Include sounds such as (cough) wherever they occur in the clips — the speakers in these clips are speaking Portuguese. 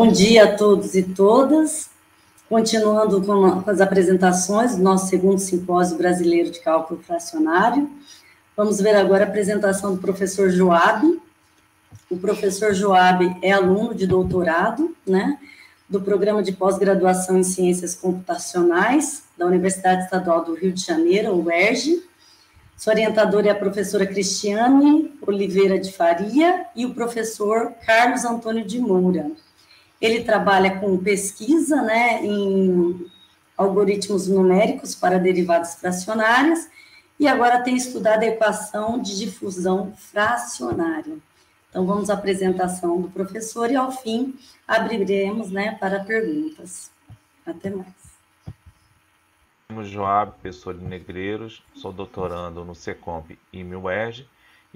Bom dia a todos e todas. Continuando com as apresentações do nosso segundo simpósio brasileiro de cálculo fracionário, vamos ver agora a apresentação do professor Joab. O professor Joab é aluno de doutorado, né, do programa de pós-graduação em Ciências Computacionais da Universidade Estadual do Rio de Janeiro, UERJ, sua orientadora é a professora Cristiane Oliveira de Faria e o professor Carlos Antônio de Moura. Ele trabalha com pesquisa né, em algoritmos numéricos para derivadas fracionárias e agora tem estudado a equação de difusão fracionária. Então, vamos à apresentação do professor e, ao fim, abriremos né, para perguntas. Até mais chamo Joab Pessoa de Negreiros, sou doutorando no Secomp e MIUERJ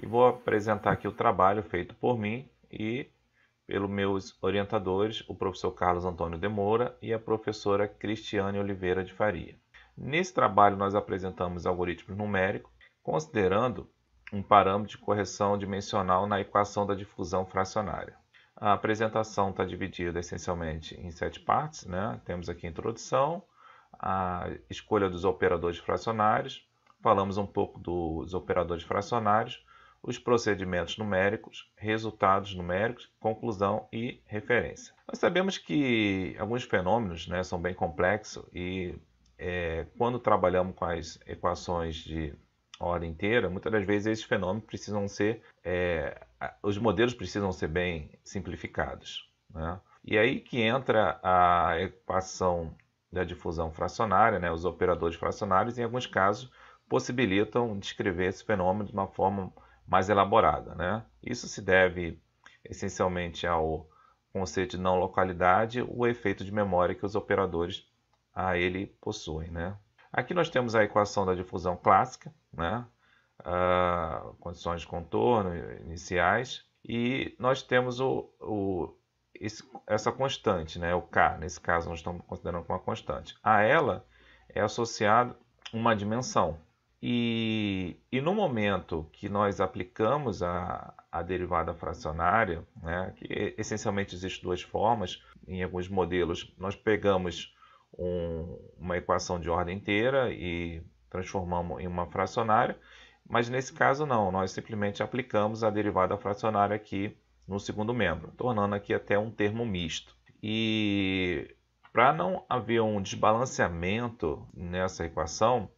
e vou apresentar aqui o trabalho feito por mim e pelos meus orientadores, o professor Carlos Antônio de Moura e a professora Cristiane Oliveira de Faria. Nesse trabalho nós apresentamos algoritmos numéricos, considerando um parâmetro de correção dimensional na equação da difusão fracionária. A apresentação está dividida essencialmente em sete partes. Né? Temos aqui a introdução, a escolha dos operadores fracionários, falamos um pouco dos operadores fracionários, os procedimentos numéricos, resultados numéricos, conclusão e referência. Nós sabemos que alguns fenômenos né, são bem complexos e é, quando trabalhamos com as equações de ordem inteira, muitas das vezes esses fenômenos precisam ser, é, os modelos precisam ser bem simplificados. Né? E aí que entra a equação da difusão fracionária, né, os operadores fracionários, em alguns casos, possibilitam descrever esse fenômeno de uma forma mais elaborada. Né? Isso se deve essencialmente ao conceito de não localidade, o efeito de memória que os operadores a ele possuem. Né? Aqui nós temos a equação da difusão clássica, né? Uh, condições de contorno iniciais, e nós temos o, o esse, essa constante, né, o K, nesse caso nós estamos considerando como uma constante. A ela é associado uma dimensão. E, e no momento que nós aplicamos a, a derivada fracionária, né, que essencialmente existem duas formas, em alguns modelos nós pegamos um, uma equação de ordem inteira e transformamos em uma fracionária, mas nesse caso não, nós simplesmente aplicamos a derivada fracionária aqui no segundo membro, tornando aqui até um termo misto. E para não haver um desbalanceamento nessa equação,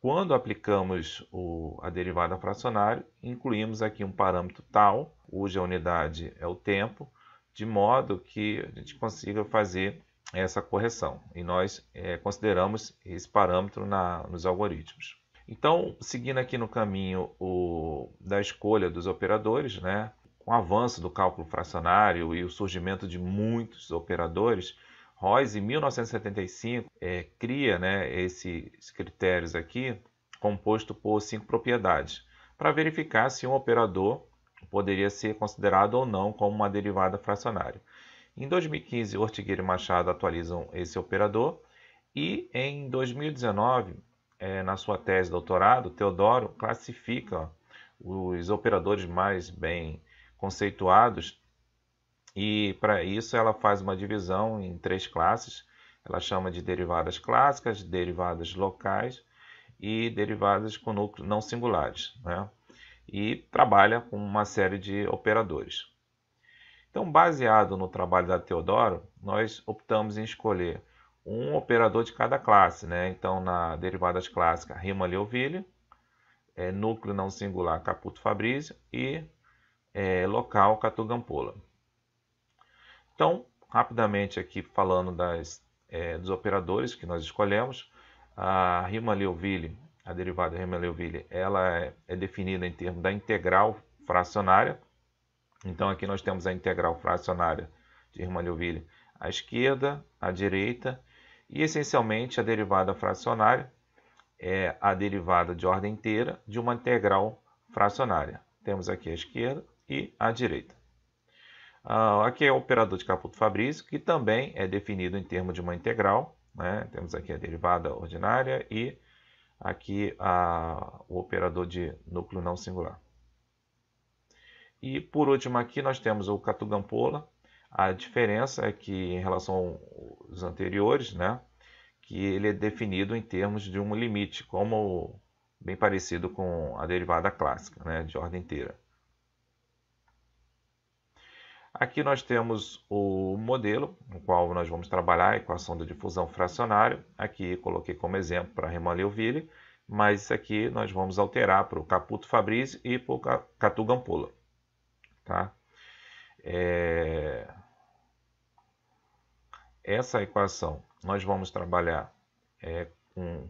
quando aplicamos o, a derivada fracionária, incluímos aqui um parâmetro tal, cuja unidade é o tempo, de modo que a gente consiga fazer essa correção. E nós é, consideramos esse parâmetro na, nos algoritmos. Então, seguindo aqui no caminho o, da escolha dos operadores, né, com o avanço do cálculo fracionário e o surgimento de muitos operadores, Royce, em 1975, é, cria né, esses critérios aqui, composto por cinco propriedades, para verificar se um operador poderia ser considerado ou não como uma derivada fracionária. Em 2015, Ortigueira e Machado atualizam esse operador e em 2019, é, na sua tese de doutorado, Teodoro classifica os operadores mais bem conceituados e para isso ela faz uma divisão em três classes. Ela chama de derivadas clássicas, derivadas locais e derivadas com núcleos não singulares. Né? E trabalha com uma série de operadores. Então, baseado no trabalho da Teodoro, nós optamos em escolher um operador de cada classe. Né? Então, na derivadas clássicas, Riemann-Liouville, é, núcleo não singular Caputo-Fabrizio e é, local Catugampola. Então, rapidamente aqui falando das, é, dos operadores que nós escolhemos, a Riemann-Liouville, a derivada Riemann-Liouville, ela é, é definida em termos da integral fracionária. Então aqui nós temos a integral fracionária de Riemann-Liouville à esquerda, à direita, e essencialmente a derivada fracionária é a derivada de ordem inteira de uma integral fracionária. Temos aqui à esquerda e à direita. Uh, aqui é o operador de Caputo-Fabrizio, que também é definido em termos de uma integral. Né? Temos aqui a derivada ordinária e aqui a, o operador de núcleo não singular. E por último aqui nós temos o Catugampola, A diferença é que em relação aos anteriores, né, que ele é definido em termos de um limite, como bem parecido com a derivada clássica, né, de ordem inteira. Aqui nós temos o modelo no qual nós vamos trabalhar a equação da difusão fracionária. Aqui coloquei como exemplo para Riemann-Liouville, mas isso aqui nós vamos alterar para o Caputo-Fabrizio e para o Catu-Gampola. Tá? É... Essa equação nós vamos trabalhar é, com,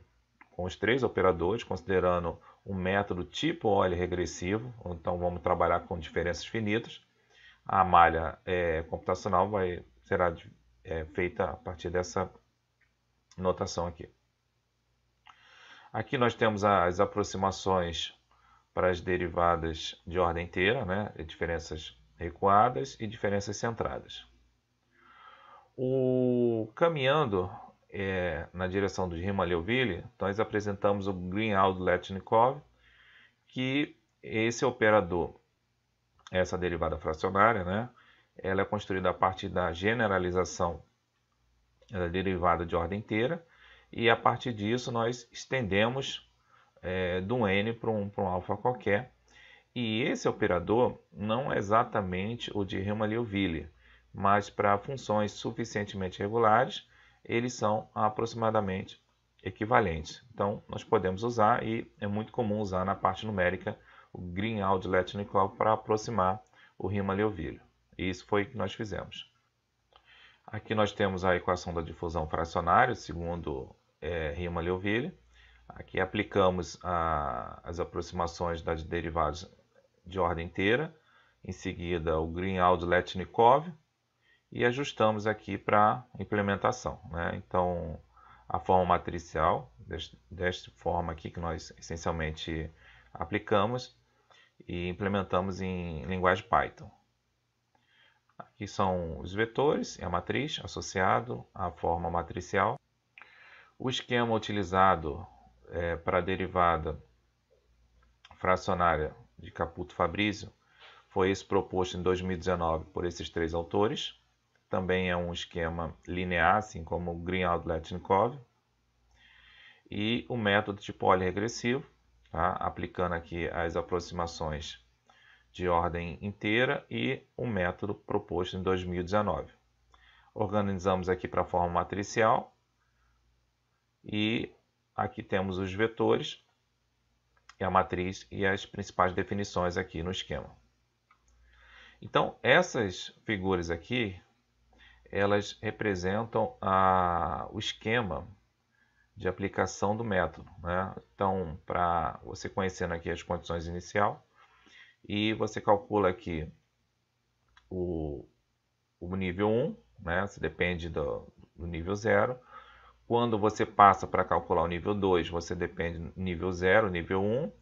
com os três operadores, considerando um método tipo OL regressivo, então vamos trabalhar com diferenças finitas. A malha é, computacional vai, será é, feita a partir dessa notação aqui. Aqui nós temos as aproximações para as derivadas de ordem inteira, né? diferenças recuadas e diferenças centradas. O, caminhando é, na direção do Riemann-Liouville, nós apresentamos o Greenhalgh-Letchnikov, que esse operador, essa derivada fracionária, né, ela é construída a partir da generalização da derivada de ordem inteira, e a partir disso nós estendemos é, do n para um, um alfa qualquer, e esse operador não é exatamente o de Riemann-Liouville, mas para funções suficientemente regulares, eles são aproximadamente equivalentes. Então, nós podemos usar, e é muito comum usar na parte numérica, o Greenhalgh-Letchnikov para aproximar o Riemann-Liouville. E isso foi o que nós fizemos. Aqui nós temos a equação da difusão fracionária, segundo é, Riemann-Liouville. Aqui aplicamos a, as aproximações das derivadas de ordem inteira. Em seguida, o Greenhalgh-Letchnikov e ajustamos aqui para implementação. Né? Então, a forma matricial, desta forma aqui que nós essencialmente aplicamos e implementamos em linguagem Python. Aqui são os vetores e a matriz associado à forma matricial. O esquema utilizado é, para a derivada fracionária de Caputo-Fabrizio foi esse proposto em 2019 por esses três autores também é um esquema linear, assim como o Greenhalgh-Letchnikov. E o método tipo regressivo, tá? aplicando aqui as aproximações de ordem inteira e o método proposto em 2019. Organizamos aqui para a forma matricial e aqui temos os vetores e a matriz e as principais definições aqui no esquema. Então, essas figuras aqui elas representam a, o esquema de aplicação do método. Né? Então, para você conhecendo aqui as condições inicial, e você calcula aqui o, o nível 1, né? Você depende do, do nível 0. Quando você passa para calcular o nível 2, você depende do nível 0, nível 1.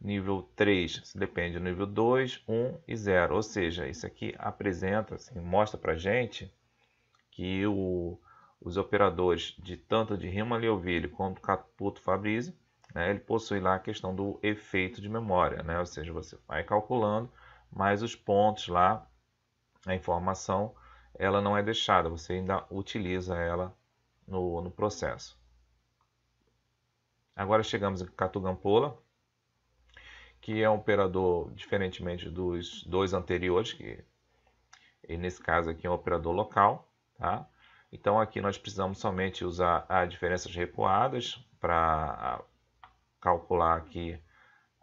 Nível 3, você depende do nível 2, 1 e 0. Ou seja, isso aqui apresenta, assim, mostra para gente que o, os operadores de tanto de Riemann-Liouville quanto Caputo-Fabrizio, né, ele possui lá a questão do efeito de memória, né, ou seja, você vai calculando, mas os pontos lá, a informação, ela não é deixada, você ainda utiliza ela no, no processo. Agora chegamos em Catu-Gampola, que é um operador diferentemente dos dois anteriores, que nesse caso aqui é um operador local, Tá? Então aqui nós precisamos somente usar as diferenças recuadas para calcular aqui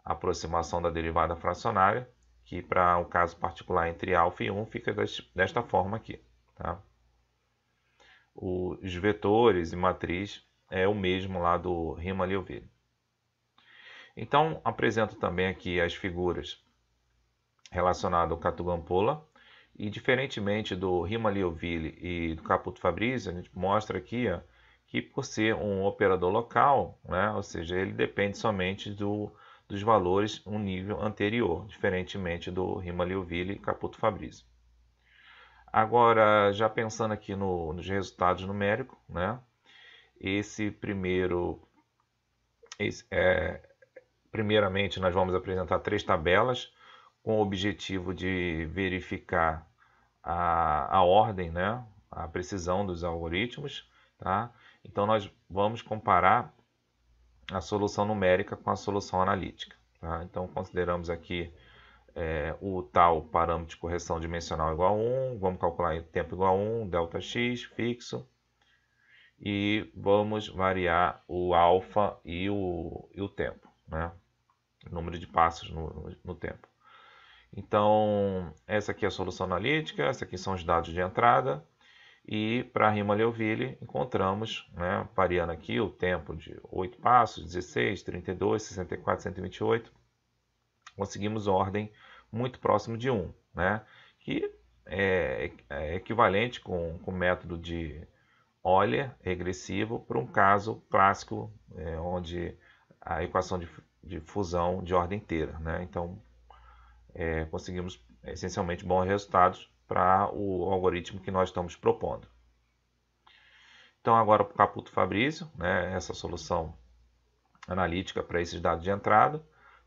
a aproximação da derivada fracionária, que para o caso particular entre alfa e 1 fica desta forma aqui. Tá? Os vetores e matriz é o mesmo lá do Riemann-Liouville. Então, apresento também aqui as figuras relacionadas ao Catugampola, e diferentemente do Riemann-Liouville e do Caputo-Fabrizio, a gente mostra aqui ó, que por ser um operador local, né, ou seja, ele depende somente do, dos valores um nível anterior, diferentemente do Riemann-Liouville e Caputo-Fabrizio. Agora, já pensando aqui no, nos resultados numéricos, né, esse primeiro, esse, é, primeiramente nós vamos apresentar três tabelas com o objetivo de verificar a, a ordem, né? a precisão dos algoritmos. Tá? Então, nós vamos comparar a solução numérica com a solução analítica. Tá? Então, consideramos aqui é, o tal parâmetro de correção dimensional igual a 1, vamos calcular o tempo igual a 1, delta x fixo, e vamos variar o alfa e o, e o tempo, né? o número de passos no, no tempo. Então, essa aqui é a solução analítica, essa aqui são os dados de entrada, e para a rima Leoville encontramos, né, variando aqui o tempo de 8 passos, 16, 32, 64, 128, conseguimos ordem muito próximo de 1, né, que é, é equivalente com, com o método de Euler regressivo para um caso clássico é, onde a equação de, de, fusão de ordem inteira. Né? Então, é, conseguimos essencialmente bons resultados para o algoritmo que nós estamos propondo. Então, agora para o Caputo Fabrício, né, essa solução analítica para esses dados de entrada.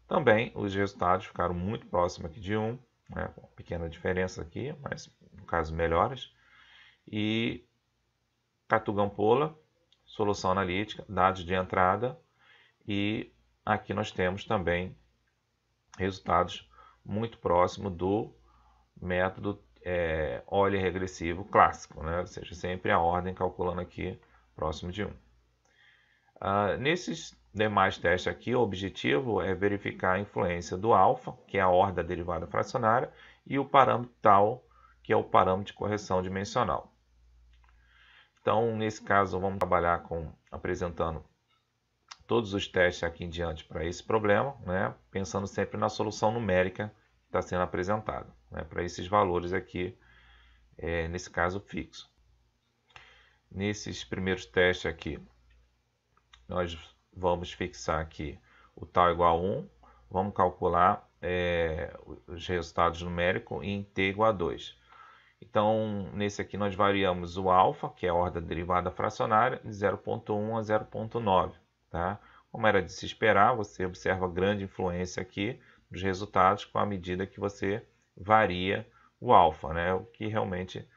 Também os resultados ficaram muito próximos aqui de 1, né, pequena diferença aqui, mas no caso melhores. E Catugampola, solução analítica, dados de entrada. E aqui nós temos também resultados muito próximos do método é, regressivo clássico, né? ou seja, sempre a ordem calculando aqui próximo de 1. Uh, ah, nesses demais testes aqui, o objetivo é verificar a influência do alfa, que é a ordem da derivada fracionária, e o parâmetro tal, que é o parâmetro de correção dimensional. Então, nesse caso, vamos trabalhar com apresentando todos os testes aqui em diante para esse problema, né? pensando sempre na solução numérica que está sendo apresentada né, para esses valores aqui, é, nesse caso fixo. Nesses primeiros testes aqui, nós vamos fixar aqui o tal igual a 1, vamos calcular é, os resultados numéricos em t igual a 2. Então, nesse aqui nós variamos o alfa, que é a ordem derivada fracionária, de 0.1 a 0.9. Tá? Como era de se esperar, você observa grande influência aqui dos resultados com a medida que você varia o alfa, né? o que realmente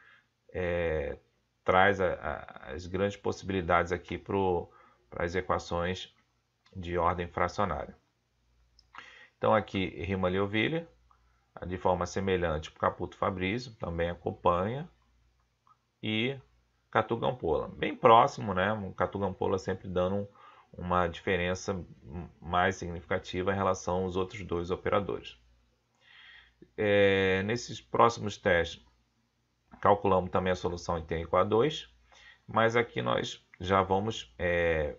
é, traz a, a, as grandes possibilidades aqui para as equações de ordem fracionária. Então aqui Riemann-Liouville, de forma semelhante para Caputo-Fabrizio, também acompanha, e Catu-Gampola, bem próximo, né? O Catu-Gampola sempre dando uma diferença mais significativa em relação aos outros dois operadores é, nesses próximos testes, calculamos também a solução em t igual a 2, mas aqui nós já vamos é,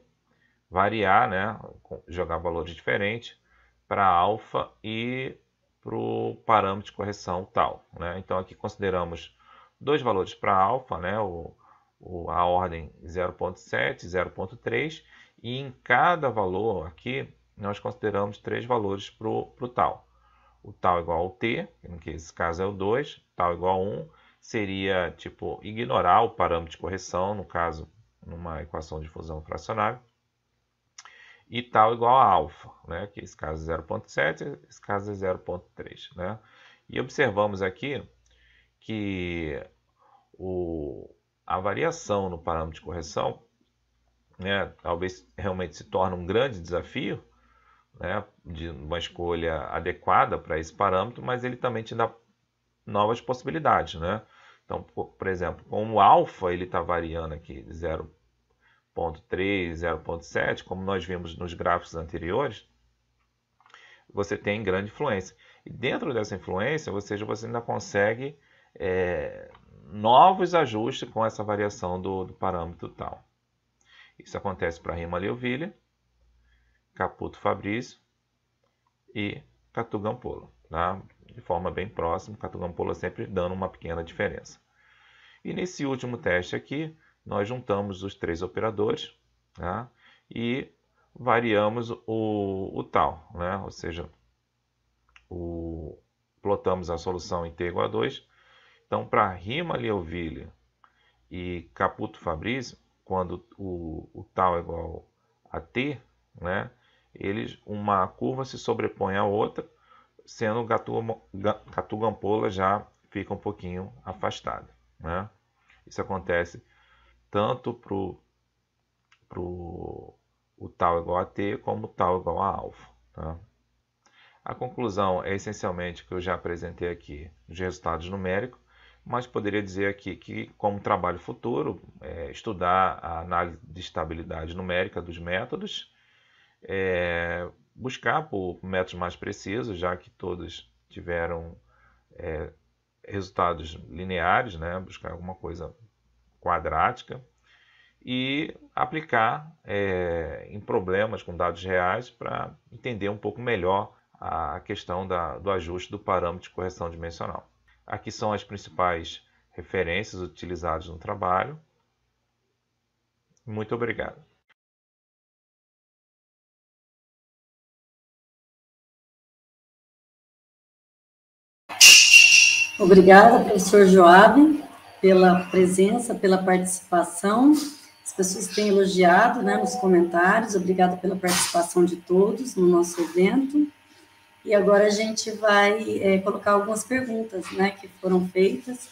variar, né, jogar valores diferentes para alfa e para o parâmetro de correção tal. Né? Então aqui consideramos dois valores para alfa, né, o, o, a ordem 0.7, 0.3, e em cada valor aqui nós consideramos três valores para o tal o tal igual ao t, que nesse caso é o 2, tal igual a 1, seria tipo ignorar o parâmetro de correção, no caso, numa equação de fusão fracionária, e tal igual a alfa, né, que esse caso é 0.7, esse caso é 0.3. Né? E observamos aqui que o, a variação no parâmetro de correção né, talvez realmente se torne um grande desafio, né, de uma escolha adequada para esse parâmetro, mas ele também te dá novas possibilidades. Né? Então, por, por exemplo, como o alfa ele está variando aqui de 0.3, 0.7, como nós vimos nos gráficos anteriores, você tem grande influência. E dentro dessa influência, ou seja, você ainda consegue é, novos ajustes com essa variação do, do parâmetro tal. Isso acontece para rima Liouville, Caputo Fabrício e Catugampola, tá? de forma bem próxima, Catugampola sempre dando uma pequena diferença. E nesse último teste aqui, nós juntamos os três operadores tá? e variamos o, o tal, né? ou seja, o, plotamos a solução em t igual a 2. Então, para Rima Liouville e Caputo Fabrício, quando o, o tal é igual a t, né? eles, uma curva se sobrepõe à outra, sendo Catu Gampola já fica um pouquinho afastado. Né? Isso acontece tanto para o tal igual a t como o tal igual a alfa. Tá? A conclusão é essencialmente que eu já apresentei aqui os resultados numéricos, mas poderia dizer aqui que, como trabalho futuro, é, estudar a análise de estabilidade numérica dos métodos, é, buscar por métodos mais precisos, já que todos tiveram é, resultados lineares, né? buscar alguma coisa quadrática e aplicar é, em problemas com dados reais para entender um pouco melhor a questão da, do ajuste do parâmetro de correção dimensional. Aqui são as principais referências utilizadas no trabalho. Muito obrigado. Obrigada, professor Joab, pela presença, pela participação. As pessoas têm elogiado né, nos comentários. Obrigada pela participação de todos no nosso evento. E agora a gente vai é, colocar algumas perguntas né, que foram feitas,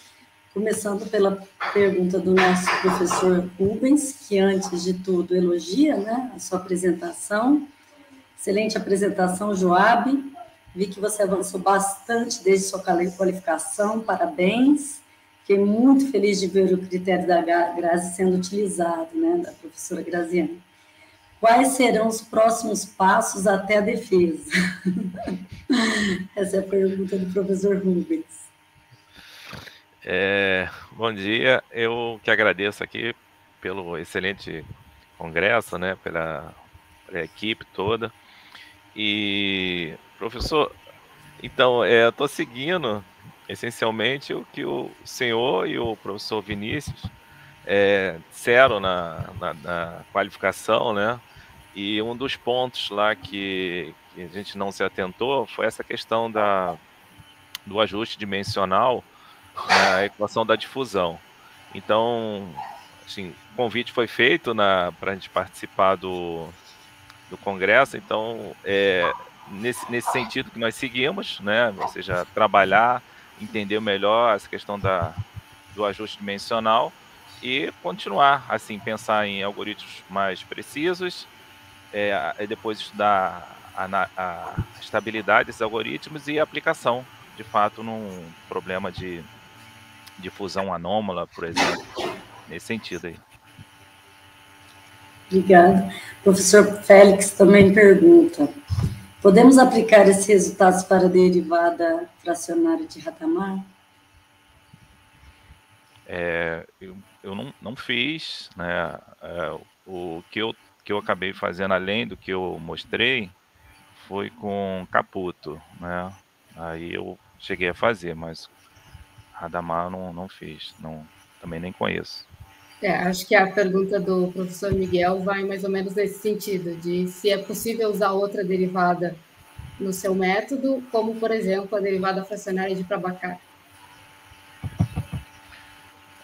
começando pela pergunta do nosso professor Rubens, que antes de tudo elogia né, a sua apresentação. Excelente apresentação, Joab. Vi que você avançou bastante desde sua qualificação, parabéns. Fiquei muito feliz de ver o critério da Grazi sendo utilizado, né, da professora Graziane. Quais serão os próximos passos até a defesa? (laughs) Essa é a pergunta do professor Rubens. É, bom dia, eu que agradeço aqui pelo excelente congresso, né, pela, pela equipe toda. E Professor, então, é, eu estou seguindo essencialmente o que o senhor e o professor Vinícius é, disseram na, na, na, qualificação, né? E um dos pontos lá que, que, a gente não se atentou foi essa questão da, do ajuste dimensional na equação da difusão. Então, assim, o convite foi feito para a gente participar do, do congresso, então é, nesse, nesse sentido que nós seguimos, né? Ou seja, trabalhar, entender melhor essa questão da, do ajuste dimensional e continuar, assim, pensar em algoritmos mais precisos, é, e depois estudar a, a, estabilidade desses algoritmos e a aplicação, de fato, num problema de, de fusão anômala, por exemplo, nesse sentido aí. Obrigada. Professor Félix também pergunta: Podemos aplicar esses resultados para a derivada fracionária de Hadamard? É, eu, eu não, não fiz, né? É, o que eu, que eu acabei fazendo além do que eu mostrei foi com Caputo, né? Aí eu cheguei a fazer, mas Hadamard não, não fiz, não, também nem conheço. É, acho que a pergunta do professor Miguel vai mais ou menos nesse sentido, de se é possível usar outra derivada no seu método, como, por exemplo, a derivada fracionária de Prabhakar.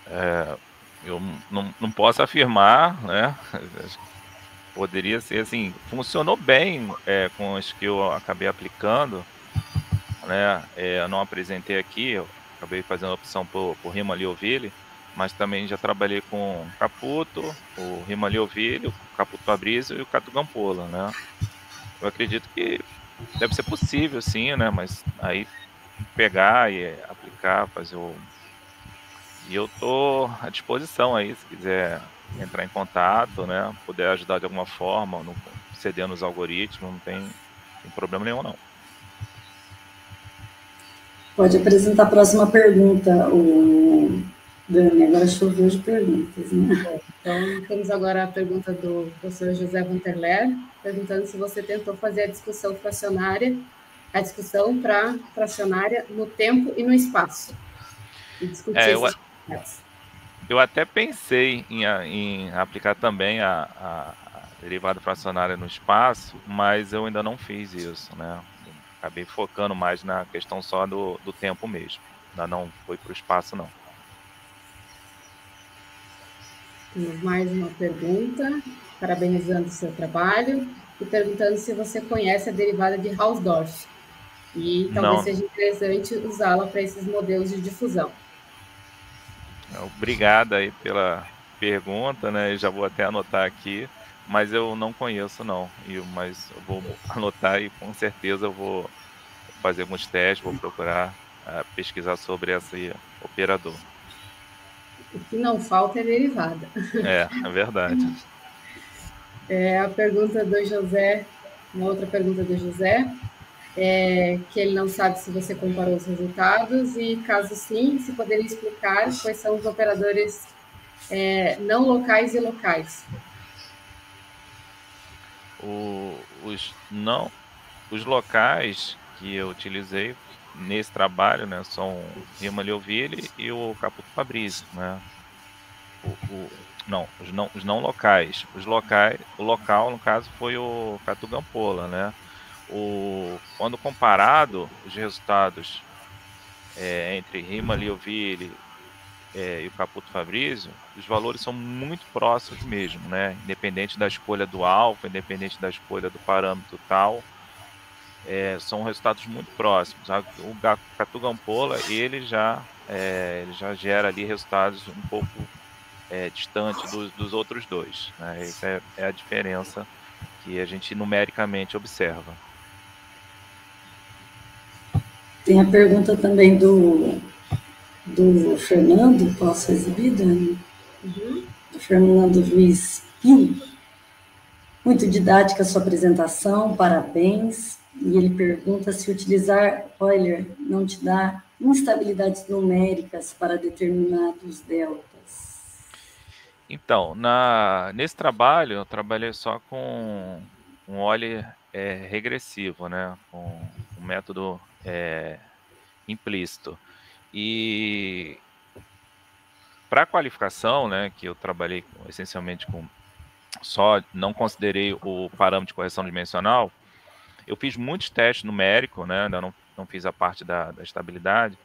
É, eu não, não posso afirmar, né? Poderia ser assim, funcionou bem é, com os que eu acabei aplicando, né? É, eu não apresentei aqui, eu acabei fazendo a opção por, por Rima Lioville, mas também já trabalhei com Caputo, o Rima Lioville, o Caputo Fabrício e o Cato Gampola, né? Eu acredito que deve ser possível, sim, né? Mas aí pegar e aplicar, fazer o. E eu tô à disposição aí, se quiser entrar em contato, né? Puder ajudar de alguma forma, no, cedendo os algoritmos, não tem, tem problema nenhum, não. Pode apresentar a próxima pergunta, o Dani, agora choveu de perguntas, né? Então, temos agora a pergunta do professor José Vanterler, perguntando se você tentou fazer a discussão fracionária, a discussão para fracionária no tempo e no espaço. E discutir é, eu, eu até pensei em, em aplicar também a, a, a, derivada fracionária no espaço, mas eu ainda não fiz isso, né? Acabei focando mais na questão só do, do tempo mesmo. Ainda não foi para o espaço, não. Temos mais uma pergunta, parabenizando o seu trabalho e perguntando se você conhece a derivada de Hausdorff. E talvez Não. seja interessante usá-la para esses modelos de difusão. Obrigada aí pela pergunta, né? Já vou até anotar aqui, mas eu não conheço não. E mas eu vou anotar e com certeza eu vou fazer alguns testes, vou procurar uh, pesquisar sobre esse operador. O que não falta é derivada. É, é verdade. (laughs) É, a pergunta do José, uma outra pergunta do José, é, que ele não sabe se você comparou os resultados e, caso sim, se poderia explicar quais são os operadores é, não locais e locais. O, os não, os locais que eu utilizei nesse trabalho, né, são Rima Leoville e o Caputo Fabrício, né? O, o, não, os não, os não locais. Os locais, o local no caso foi o Catugampola, né? O, quando comparado os resultados é, entre Rima Leoville é, e o Caputo Fabrício, os valores são muito próximos mesmo, né? Independente da escolha do alfa, independente da escolha do parâmetro tal, é, são resultados muito próximos. O Catugampola, ele já, é, ele já gera ali resultados um pouco é, distantes dos, dos, outros dois. Né? Essa é, é a diferença que a gente numericamente observa. Tem a pergunta também do, do Fernando, posso exibir, Dani? Uhum. Do Fernando Luiz Pino. Muito didática a sua apresentação, parabéns. E ele pergunta se utilizar Euler não te dá instabilidades numéricas para determinados deltas. Então, na, nesse trabalho, eu trabalhei só com um Euler é, regressivo, né? com um método é, implícito. E para qualificação, né, que eu trabalhei essencialmente com só não considerei o parâmetro de correção dimensional, eu fiz muitos testes numéricos, né, ainda não, não fiz a parte da, da estabilidade,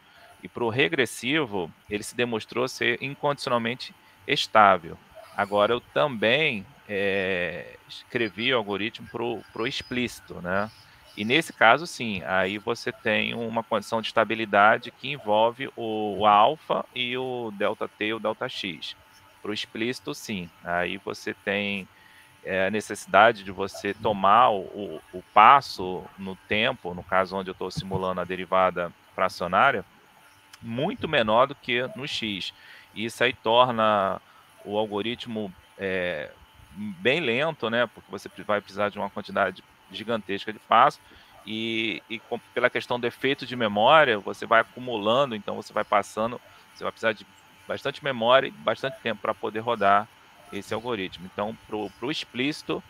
e para o regressivo, ele se demonstrou ser incondicionalmente estável. Agora, eu também é, escrevi o algoritmo para o explícito, né? E nesse caso, sim, aí você tem uma condição de estabilidade que envolve o, o alfa e o delta t e o delta x. Para o explícito, sim. Aí você tem é, a necessidade de você tomar o, o, o, passo no tempo, no caso onde eu estou simulando a derivada fracionária, muito menor do que no x. Isso aí torna o algoritmo é, bem lento, né? Porque você vai precisar de uma quantidade gigantesca de passos. E, e com, pela questão do efeito de memória, você vai acumulando, então você vai passando, você vai precisar de bastante memória e bastante tempo para poder rodar esse algoritmo. Então, para o explícito,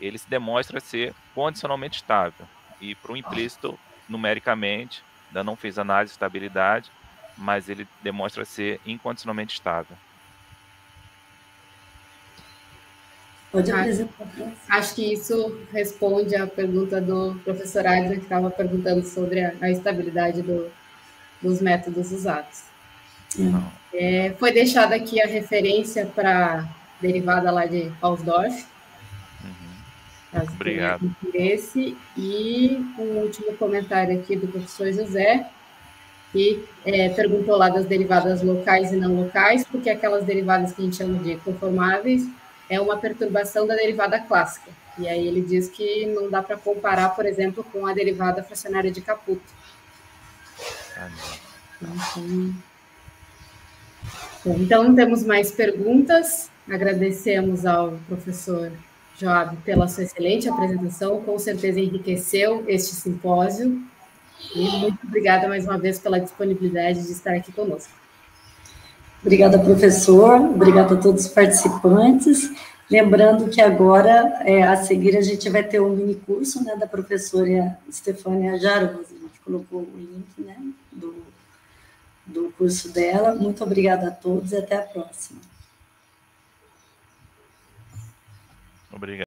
ele se demonstra ser condicionalmente estável. E para o implícito, numericamente, ainda não fiz análise de estabilidade, mas ele demonstra ser incondicionalmente estável. Pode apresentar. Acho que isso responde à pergunta do professor Adler, que estava perguntando sobre a, a estabilidade do, dos métodos usados. É, foi deixada aqui a referência para derivada lá de Hausdorff. Uhum. Obrigado. Interesse. E um último comentário aqui do professor José, que é, perguntou lá das derivadas locais e não locais, porque aquelas derivadas que a gente chama de conformáveis é uma perturbação da derivada clássica. E aí ele diz que não dá para comparar, por exemplo, com a derivada fracionária de Caputo. Ah, então, então, não temos mais perguntas. Agradecemos ao professor Joab pela sua excelente apresentação, com certeza enriqueceu este simpósio. E muito obrigada mais uma vez pela disponibilidade de estar aqui conosco. Obrigada, professor. Obrigada a todos os participantes. Lembrando que agora, é, a seguir, a gente vai ter um mini curso né, da professora Stefânia Jarosa. A gente colocou o link né, do, do curso dela. Muito obrigada a todos e até a próxima. Obrigado.